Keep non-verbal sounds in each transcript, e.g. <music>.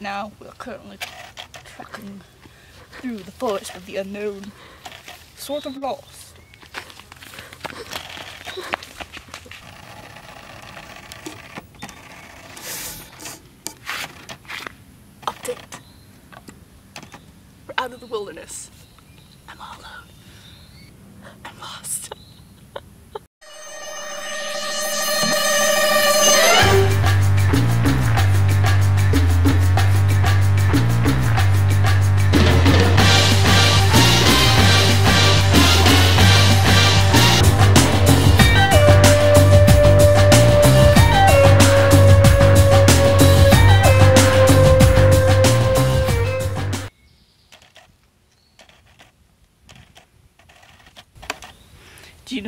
now we're currently trekking through the forest of the unknown, sort of lost. Update. We're out of the wilderness.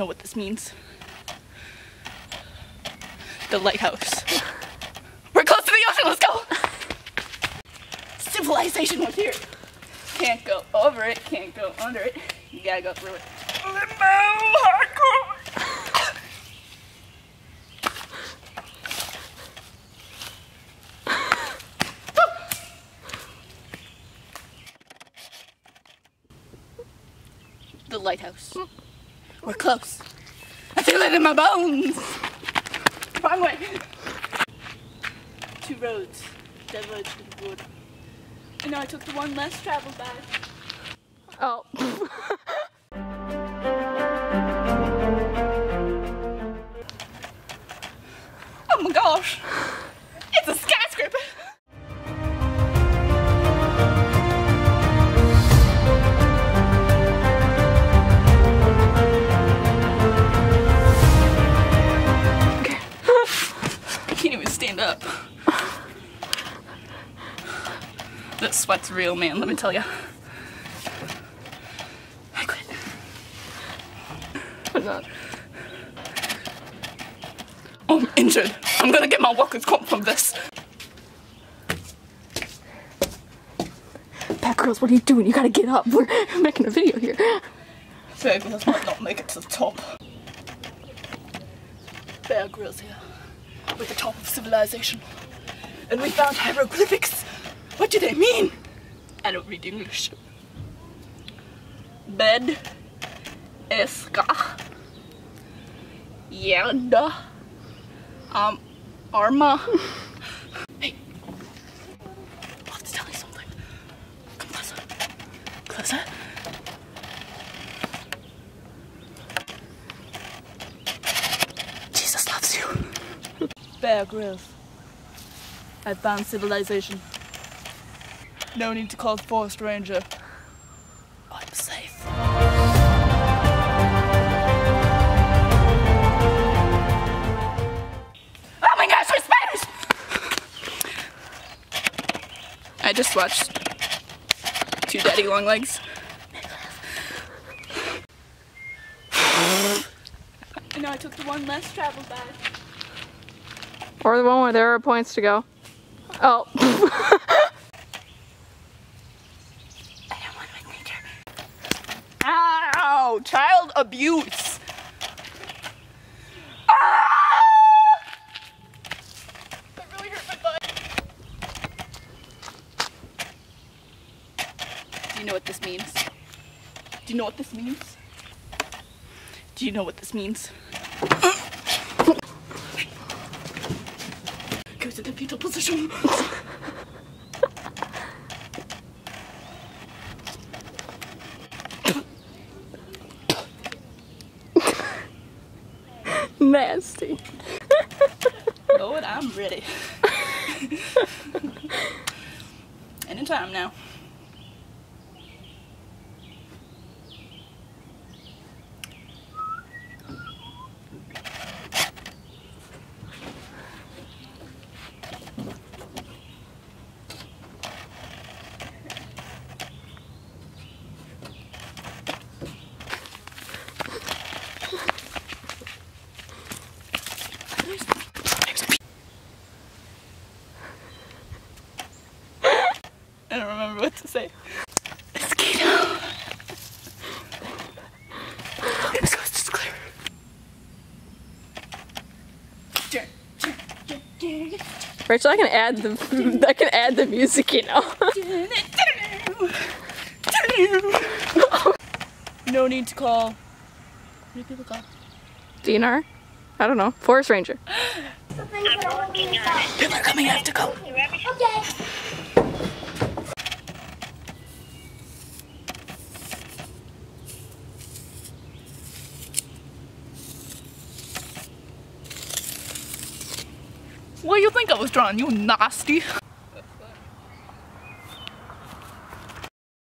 Know what this means? The lighthouse. We're close to the ocean, let's go! Civilization was here. Can't go over it, can't go under it. You gotta go through it. Limbo hardcore! The lighthouse. We're close. I feel it in my bones. Wrong way. Two roads diverged in the wood. And now I took the one less traveled by. Oh. Oh my gosh. That sweat's real, man, let me tell you. I quit. I'm not. Oh, I'm injured. I'm gonna get my walker's comp from this. Bad girls, what are you doing? You gotta get up. We're making a video here. Bear girls might not make it to the top. Bear Grylls here, with the top of civilization. And we found hieroglyphics. What do they mean? I don't read English. Bed, eska, yerda, um, arma. hey, I have to tell you something. Come closer. Closer. Jesus loves you. Bear Grylls. I found civilization. No need to call the forest ranger. I'm safe. Oh my gosh, there's spiders! I just watched two daddy long legs. I know I took the one less traveled by. Or the one where there are points to go. Oh. <laughs> I don't want to make nature. Ow! Child abuse! Do you know what this means? Do you know what this means? Do you know what this means? Go to the fetal position. Nasty. Lord, I'm ready. <laughs> Anytime now. I don't remember what to say. Mosquito. This coast is clear. Rachel, I can add the I can add the music, you know. no need to call. What do people call? DNR? I don't know. Forest Ranger. People are coming. I have to go. Okay. What do you think I was drawing? You nasty.